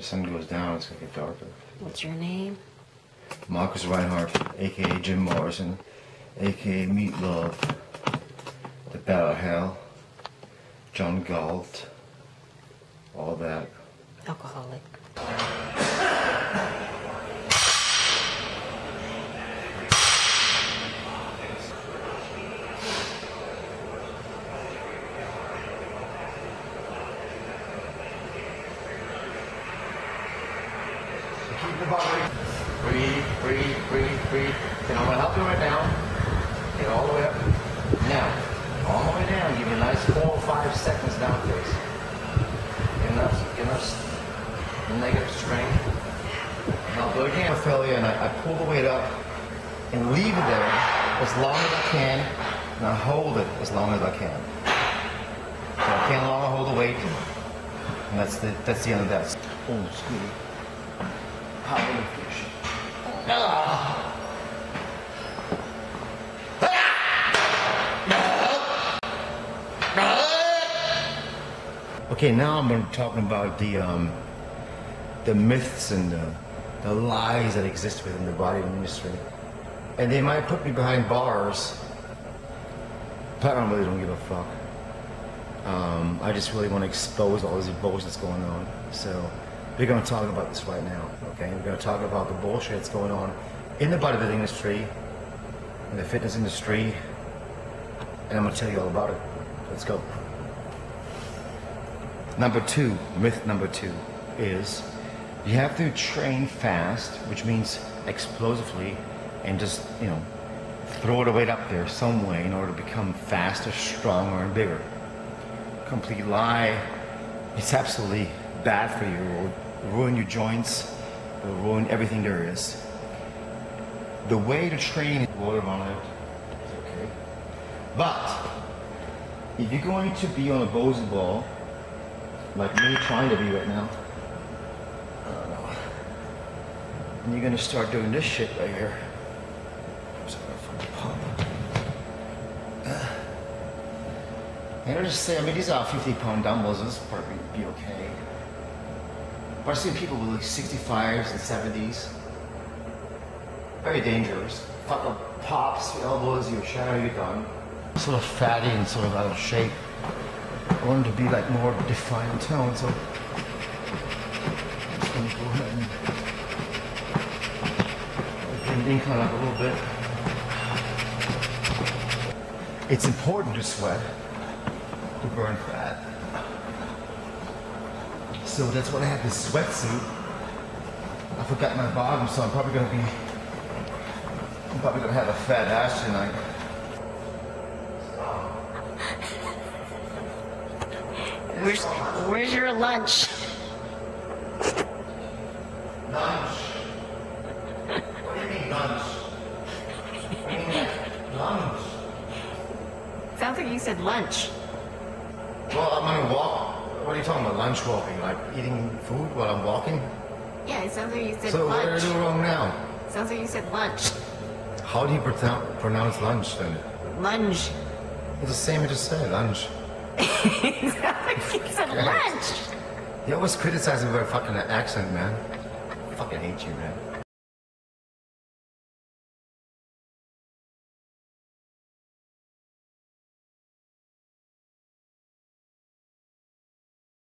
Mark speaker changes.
Speaker 1: the sun goes down, it's gonna get darker.
Speaker 2: What's your name?
Speaker 1: Markus Reinhardt, aka Jim Morrison, aka Meatloaf, The Bat Out of Hell, John Galt, all that.
Speaker 2: Alcoholic.
Speaker 1: The. Breathe, breathe, breathe, breathe. And I'm gonna help you right now. Get all the way up. Now, all the way down. Give me a nice four or five seconds down, please. Get enough, enough negative strain. And I'll do it again. Failure, and I, I pull the weight up and leave it there as long as I can, and I hold it as long as I can. So I can't longer hold the weight, and that's the that's the end of that. Oh, excuse me. Ah. Okay, now I'm talking about the um, the myths and the, the lies that exist within the body industry, and they might put me behind bars, but I really don't give a fuck. Um, I just really want to expose all this bullshit that's going on. So we're going to talk about this right now. Okay, we're going to talk about the bullshit that's going on in the bodybuilding industry, in the fitness industry, and I'm going to tell you all about it. Let's go. Number two, myth number two is you have to train fast, which means explosively, and just, you know, throw the weight up there some way in order to become faster, stronger, and bigger. Complete lie. It's absolutely bad for you. It will ruin your joints. It will ruin everything there is. The way to train is water on it. It's okay. But if you're going to be on a Bosu ball, like me trying to be right now, I don't know. And you're gonna start doing this shit right here. Uh, and I'll just say, I mean, these are 50 pound dumbbells, this will probably be okay. I've seen people with like 65s and 70s. Very dangerous. Fuck up pops, your elbows, your shadow, you're done. Sort of fatty and sort of out of shape. I wanted to be like more defined tone, so I'm just gonna go ahead and bring the incline up a little bit. It's important to sweat to burn fat. So that's what I have this sweatsuit. I forgot my bottom, so I'm probably gonna be I'm probably gonna have a fat ass tonight.
Speaker 2: Where's Where's your lunch?
Speaker 1: Lunch. What do you mean lunch? I mean lunch.
Speaker 2: Sounds like you said lunch.
Speaker 1: Well, I'm gonna walk. What are you talking about? Lunch walking? Like eating food while I'm walking?
Speaker 2: Yeah, it sounds like you said
Speaker 1: So what did I
Speaker 2: lunch.
Speaker 1: do wrong now?
Speaker 2: Sounds like you said lunch.
Speaker 1: How do you pronoun- pronounce lunch then?
Speaker 2: Lunge.
Speaker 1: It's the same as just said, lunch.
Speaker 2: it sounds like you said lunch.
Speaker 1: You always criticize me for a fucking accent, man. I fucking hate you, man.